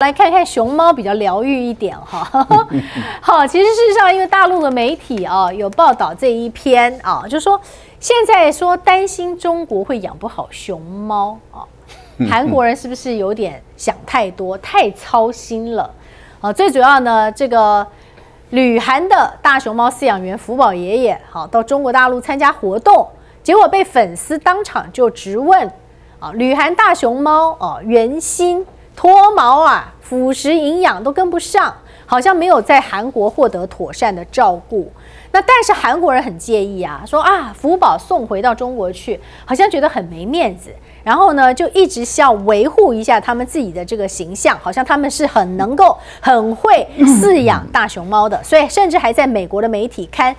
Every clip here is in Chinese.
来看看熊猫比较疗愈一点哈。好，其实事实上，因为大陆的媒体啊有报道这一篇啊，就说现在说担心中国会养不好熊猫啊，韩国人是不是有点想太多、太操心了啊？最主要呢，这个旅韩的大熊猫饲养员福宝爷爷好到中国大陆参加活动，结果被粉丝当场就质问啊，旅韩大熊猫啊，原心。脱毛啊，辅食营养都跟不上，好像没有在韩国获得妥善的照顾。那但是韩国人很介意啊，说啊，福宝送回到中国去，好像觉得很没面子。然后呢，就一直要维护一下他们自己的这个形象，好像他们是很能够、很会饲养大熊猫的。所以甚至还在美国的媒体刊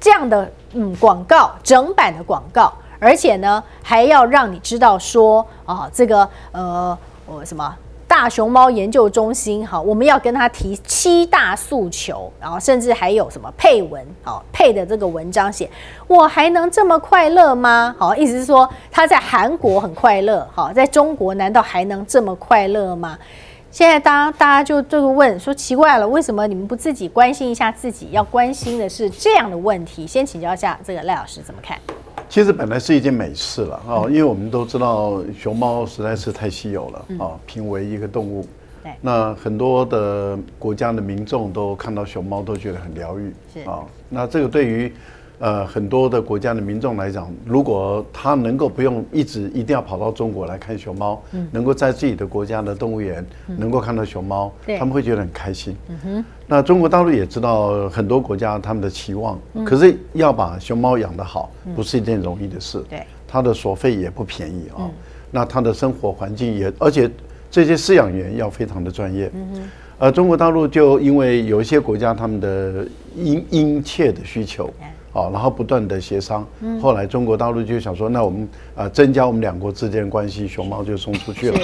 这样的嗯广告，整版的广告，而且呢还要让你知道说啊，这个呃我什么。大熊猫研究中心，好，我们要跟他提七大诉求，然后甚至还有什么配文，好配的这个文章写，我还能这么快乐吗？好，意思是说他在韩国很快乐，好，在中国难道还能这么快乐吗？现在大家大家就这个问说奇怪了，为什么你们不自己关心一下自己？要关心的是这样的问题，先请教一下这个赖老师怎么看？其实本来是一件美事了啊，因为我们都知道熊猫实在是太稀有了啊，评为一个动物。那很多的国家的民众都看到熊猫都觉得很疗愈啊。那这个对于。呃，很多的国家的民众来讲，如果他能够不用一直一定要跑到中国来看熊猫，能够在自己的国家的动物园能够看到熊猫，他们会觉得很开心。那中国大陆也知道很多国家他们的期望，可是要把熊猫养得好，不是一件容易的事。对，它的所费也不便宜啊。那它的生活环境也，而且这些饲养员要非常的专业。呃，中国大陆就因为有一些国家他们的殷殷切的需求。哦，然后不断的协商，后来中国大陆就想说，那我们啊增加我们两国之间关系，熊猫就送出去了。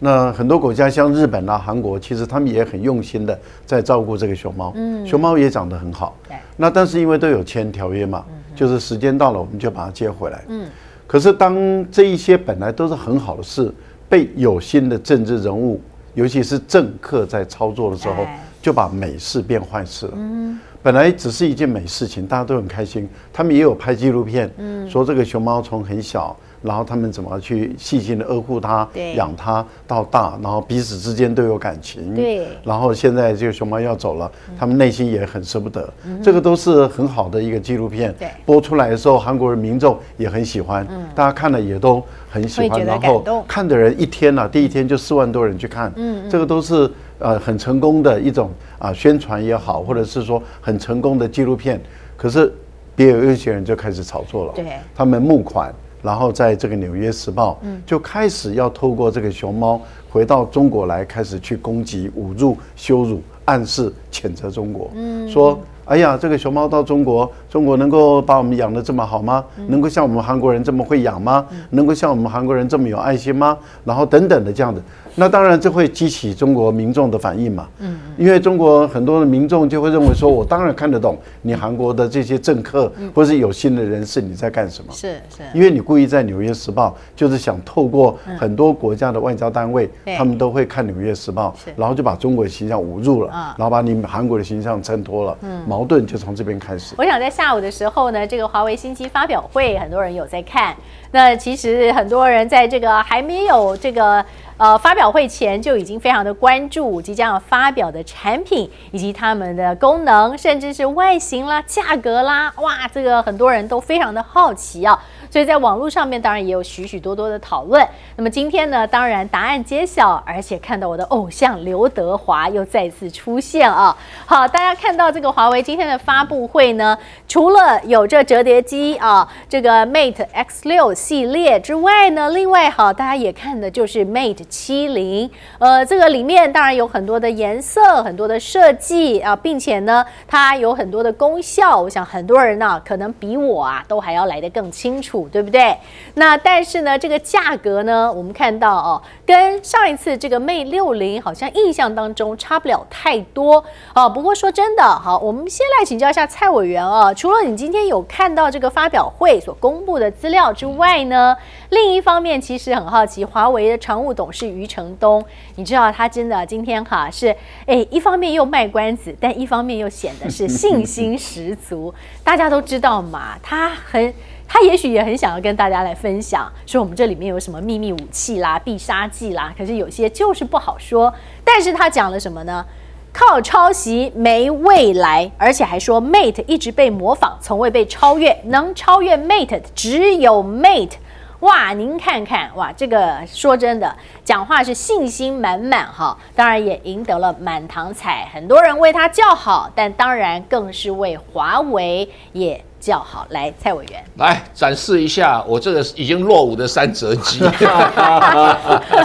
那很多国家像日本啊、韩国，其实他们也很用心的在照顾这个熊猫。嗯，熊猫也长得很好。那但是因为都有签条约嘛，就是时间到了我们就把它接回来。嗯。可是当这一些本来都是很好的事，被有心的政治人物，尤其是政客在操作的时候，就把美事变坏事了。嗯。本来只是一件美事情，大家都很开心。他们也有拍纪录片，说这个熊猫从很小。然后他们怎么去细心的呵护它，养它到大，然后彼此之间都有感情。对。然后现在这个熊猫要走了，他们内心也很舍不得。这个都是很好的一个纪录片。对。播出来的时候，韩国人民众也很喜欢，大家看了也都很喜欢。然后看的人一天呢，第一天就四万多人去看。嗯。这个都是呃很成功的一种啊宣传也好，或者是说很成功的纪录片。可是别有一些人就开始炒作了。对。他们募款。然后在这个《纽约时报》就开始要透过这个熊猫回到中国来，开始去攻击、侮辱、羞辱、暗示、谴责中国，说。哎呀，这个熊猫到中国，中国能够把我们养得这么好吗？能够像我们韩国人这么会养吗？能够像我们韩国人这么有爱心吗？然后等等的这样子，那当然这会激起中国民众的反应嘛。嗯，因为中国很多的民众就会认为说，我当然看得懂你韩国的这些政客或是有心的人士你在干什么。是是，因为你故意在《纽约时报》就是想透过很多国家的外交单位，他们都会看《纽约时报》，然后就把中国的形象捂住了，然后把你们韩国的形象衬托了。嗯。矛盾就从这边开始。我想在下下午的时候呢，这个华为新机发表会，很多人有在看。那其实很多人在这个还没有这个呃发表会前，就已经非常的关注即将要发表的产品以及他们的功能，甚至是外形啦、价格啦，哇，这个很多人都非常的好奇啊。所以在网络上面，当然也有许许多多的讨论。那么今天呢，当然答案揭晓，而且看到我的偶像刘德华又再次出现啊！好，大家看到这个华为今天的发布会呢，除了有这折叠机啊，这个 Mate X 六系列之外呢，另外好，大家也看的就是 Mate 七零。呃，这个里面当然有很多的颜色，很多的设计啊，并且呢，它有很多的功效。我想很多人呢，可能比我啊都还要来得更清楚。对不对？那但是呢，这个价格呢，我们看到哦，跟上一次这个 Mate 六零好像印象当中差不了太多哦。不不过说真的，好，我们先来请教一下蔡委员啊，除了你今天有看到这个发表会所公布的资料之外呢，另一方面其实很好奇，华为的常务董事余承东，你知道他真的今天哈是哎，一方面又卖关子，但一方面又显得是信心十足。大家都知道嘛，他很。他也许也很想要跟大家来分享，说我们这里面有什么秘密武器啦、必杀技啦。可是有些就是不好说。但是他讲了什么呢？靠抄袭没未来，而且还说 Mate 一直被模仿，从未被超越，能超越 Mate 的只有 Mate。哇，您看看，哇，这个说真的，讲话是信心满满哈。当然也赢得了满堂彩，很多人为他叫好，但当然更是为华为也。叫好来，蔡委员来展示一下我这个已经落伍的三折机，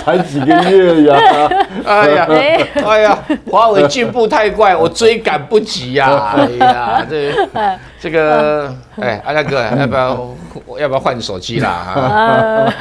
才几个月 呀！哎呀，哎呀，华为进步太快，我追赶不及呀！哎呀，这 这个，哎，阿大哥，要不要要不要换手机啦？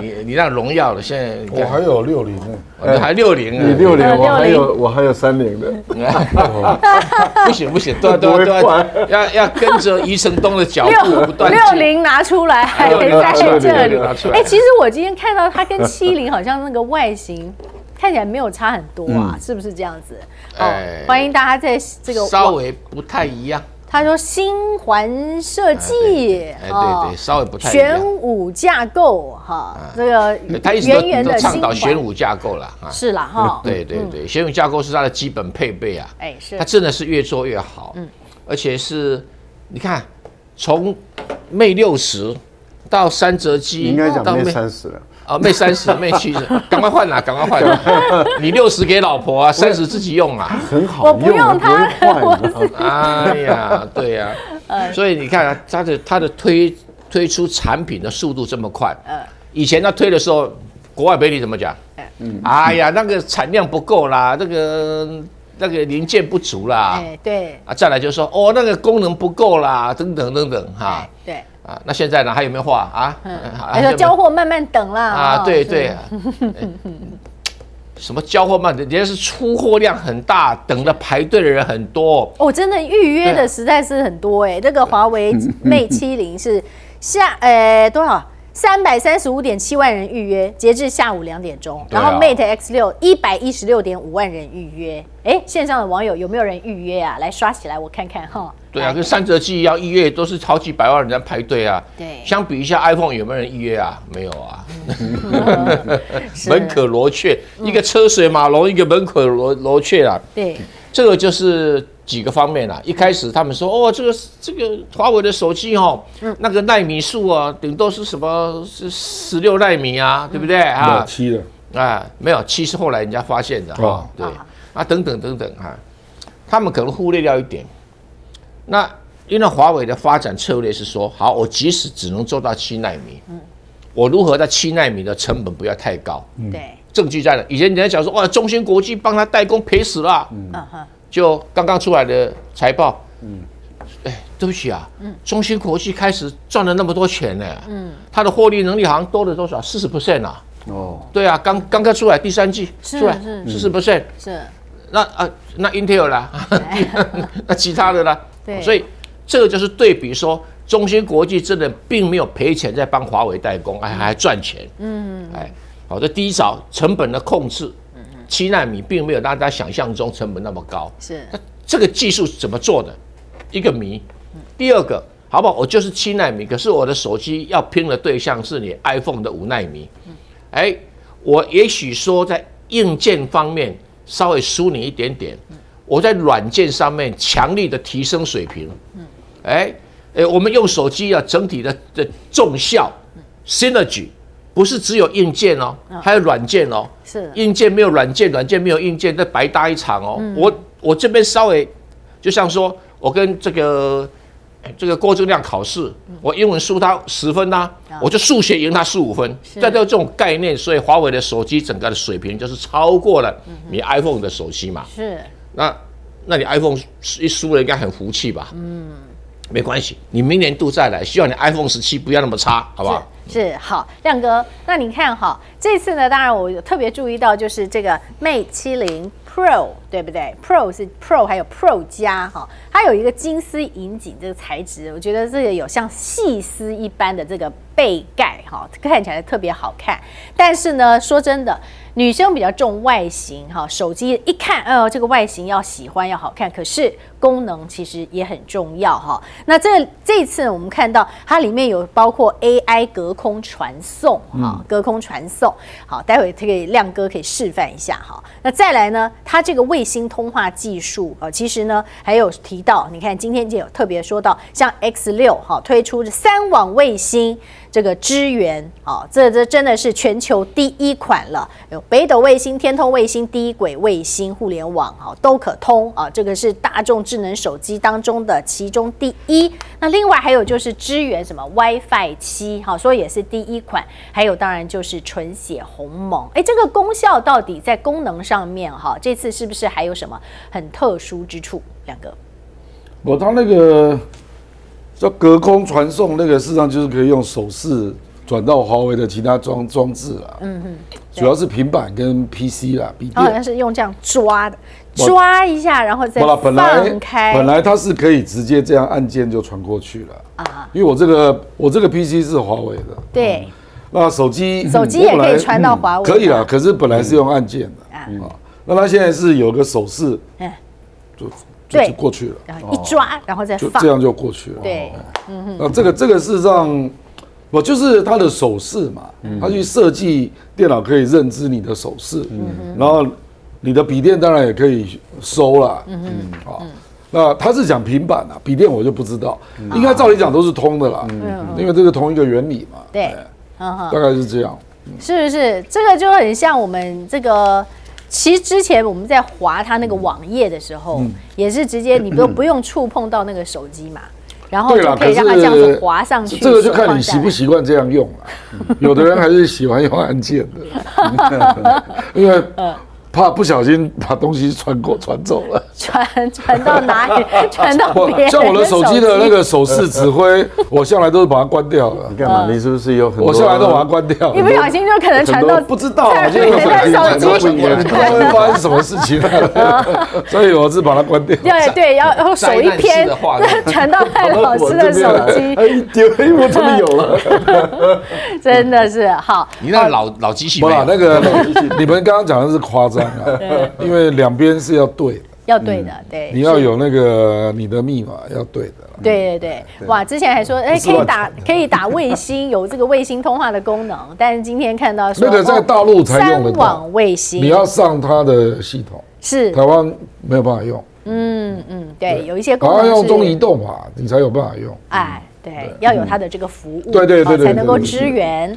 你你那荣耀的，现在我还有六零呢，你还六零你六零，我还有我还有三零的，不行不行，都要都要都要要要跟着余承东的脚步不断。六零拿出来，还在这里。哎，其实我今天看到它跟七零好像那个外形 看起来没有差很多啊，是不是这样子？哦，欢迎大家在这个稍微不太一样。他说新环设计，哎对对，稍微不太玄武架构哈，这个他一直都都倡导玄武架构了啊，是啦哈，对对对，玄武架构是它的基本配备啊，哎是，它真的是越做越好，嗯，而且是你看从 Mate 六十到三折机，应该讲 Mate 三十了。啊，妹三十，妹七十，赶快换啦，赶快换！你六十给老婆啊，三十自己用啊，很好，我不用它。哎呀，对呀，所以你看啊，它的它的推推出产品的速度这么快，嗯，以前他推的时候，国外媒体怎么讲？嗯，哎呀，那个产量不够啦，那个那个零件不足啦，哎，对，啊，再来就说哦，那个功能不够啦，等等等等，哈，对。啊，那现在呢？还有没有货啊？还说交货慢慢等啦。啊，对对。什么交货慢？人家是出货量很大，等的排队的人很多。哦，真的预约的实在是很多哎。这个华为 Mate 七零是下呃多少？三百三十五点七万人预约，截至下午两点钟。然后 Mate X 六一百一十六点五万人预约。哎，线上的网友有没有人预约啊？来刷起来，我看看哈。对啊，跟三折机要预约都是好几百万人在排队啊。对，相比一下 iPhone 有没有人预约啊？没有啊，门可罗雀，一个车水马龙，一个门可罗罗雀啊。对，这个就是几个方面啦。一开始他们说，哦，这个这个华为的手机哦，那个纳米数啊，顶多是什么是十六纳米啊，对不对啊？七的啊，没有七是后来人家发现的哈。对啊，等等等等哈，他们可能忽略掉一点。那因为华为的发展策略是说，好，我即使只能做到七纳米，嗯，我如何在七纳米的成本不要太高？对，证据在了。以前人家讲说，哇，中芯国际帮他代工赔死了，嗯。哼，就刚刚出来的财报，嗯，哎，对不起啊，嗯，中芯国际开始赚了那么多钱呢，嗯，它的获利能力好像多了多少？四十 percent 啊，哦，对啊，刚刚刚出来第三季出来四十 percent，是，那啊，那 Intel 啦，那其他的啦。所以这个就是对比说，中芯国际真的并没有赔钱在帮华为代工，哎，还赚钱。嗯，哎，好这，第一招成本的控制，七纳米并没有大家想象中成本那么高。是，那这个技术怎么做的？一个谜。第二个，好不好？我就是七纳米，可是我的手机要拼的对象是你 iPhone 的五纳米。哎，我也许说在硬件方面稍微输你一点点。我在软件上面强力的提升水平，嗯，哎，哎，我们用手机啊，整体的的重效，synergy，不是只有硬件哦，还有软件哦，是，硬件没有软件，软件没有硬件，那白搭一场哦。我我这边稍微，就像说我跟这个这个郭正亮考试，我英文输他十分呐，我就数学赢他十五分，在这这种概念，所以华为的手机整个的水平就是超过了你 iPhone 的手机嘛，是。那，那你 iPhone 一输了，应该很服气吧？嗯，没关系，你明年度再来，希望你 iPhone 十七不要那么差，好不好？是好，亮哥，那你看哈，这次呢，当然我有特别注意到，就是这个 Mate 七零 Pro，对不对？Pro 是 Pro，还有 Pro 加哈，它有一个金丝银锦这个材质，我觉得这个有像细丝一般的这个背盖哈，看起来特别好看。但是呢，说真的。女生比较重外形哈，手机一看，呃，这个外形要喜欢要好看，可是功能其实也很重要哈。那这这次我们看到它里面有包括 AI 隔空传送哈，隔空传送，好，待会这个亮哥可以示范一下哈。那再来呢，它这个卫星通话技术啊，其实呢还有提到，你看今天就有特别说到，像 X 六哈推出三网卫星。这个支援啊，这这真的是全球第一款了。有北斗卫星、天通卫星、低轨卫星、互联网啊，都可通啊。这个是大众智能手机当中的其中第一。那另外还有就是支援什么 WiFi 七，哈，所以也是第一款。还有当然就是纯血鸿蒙，哎，这个功效到底在功能上面哈，这次是不是还有什么很特殊之处？两个，我当那个。叫隔空传送，那个事实上就是可以用手势转到华为的其他装装置了。嗯嗯，主要是平板跟 PC 啦，笔电。好像是用这样抓的，抓一下，然后再放开。本来它是可以直接这样按键就传过去了啊。因为我这个我这个 PC 是华为的。对。那手机手机也可以传到华为。可以啦，可是本来是用按键的啊。那它现在是有个手势。嗯。就。就过去了，然后一抓，然后再放，这样就过去了。对，嗯哼。那这个这个事实上，我就是他的手势嘛，他去设计电脑可以认知你的手势，嗯。然后你的笔电当然也可以收了，嗯哼。啊，那他是讲平板啊，笔电我就不知道，应该照理讲都是通的啦，嗯，因为这个同一个原理嘛。对，大概是这样。是不是？这个就很像我们这个。其实之前我们在划它那个网页的时候，也是直接你都不用触碰到那个手机嘛，然后就可以让它这样子滑上去。这个就看你习不习惯这样用了。有的人还是喜欢用按键的，因为。怕不小心把东西传过传走了，传传到哪里？传到别人像我的手机的那个手势指挥，我向来都是把它关掉了。你干嘛？你是不是有很多？我向来都把它关掉。一不小心就可能传到不知道，就手机不知道会发生什么事情了，所以我是把它关掉。对对，要然后手一偏，传到赖老师的手机。哎，丢！哎我真的有了，真的是好。你那老老机器，不啦，那个你们刚刚讲的是夸张。对，因为两边是要对的，要对的，对。你要有那个你的密码要对的。对对对，哇！之前还说，哎，可以打可以打卫星，有这个卫星通话的功能，但是今天看到说，那个在大陆才用的网卫星，你要上它的系统，是台湾没有办法用。嗯嗯，对，有一些功能要用中移动嘛，你才有办法用。哎，对，要有它的这个服务，对对对对，才能够支援。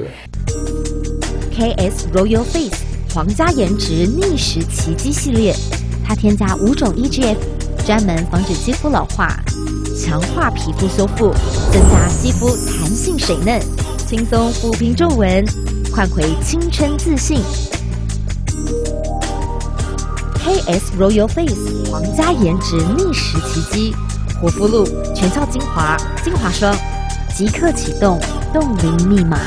KS Royal Face。皇家颜值逆时奇迹系列，它添加五种 EGF，专门防止肌肤老化，强化皮肤修复，增加肌肤弹性水嫩，轻松抚平皱纹，换回青春自信。KS Royal Face 皇家颜值逆时奇迹，护肤露、全效精华、精华霜，即刻启动冻龄密码。